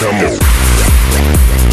Come on.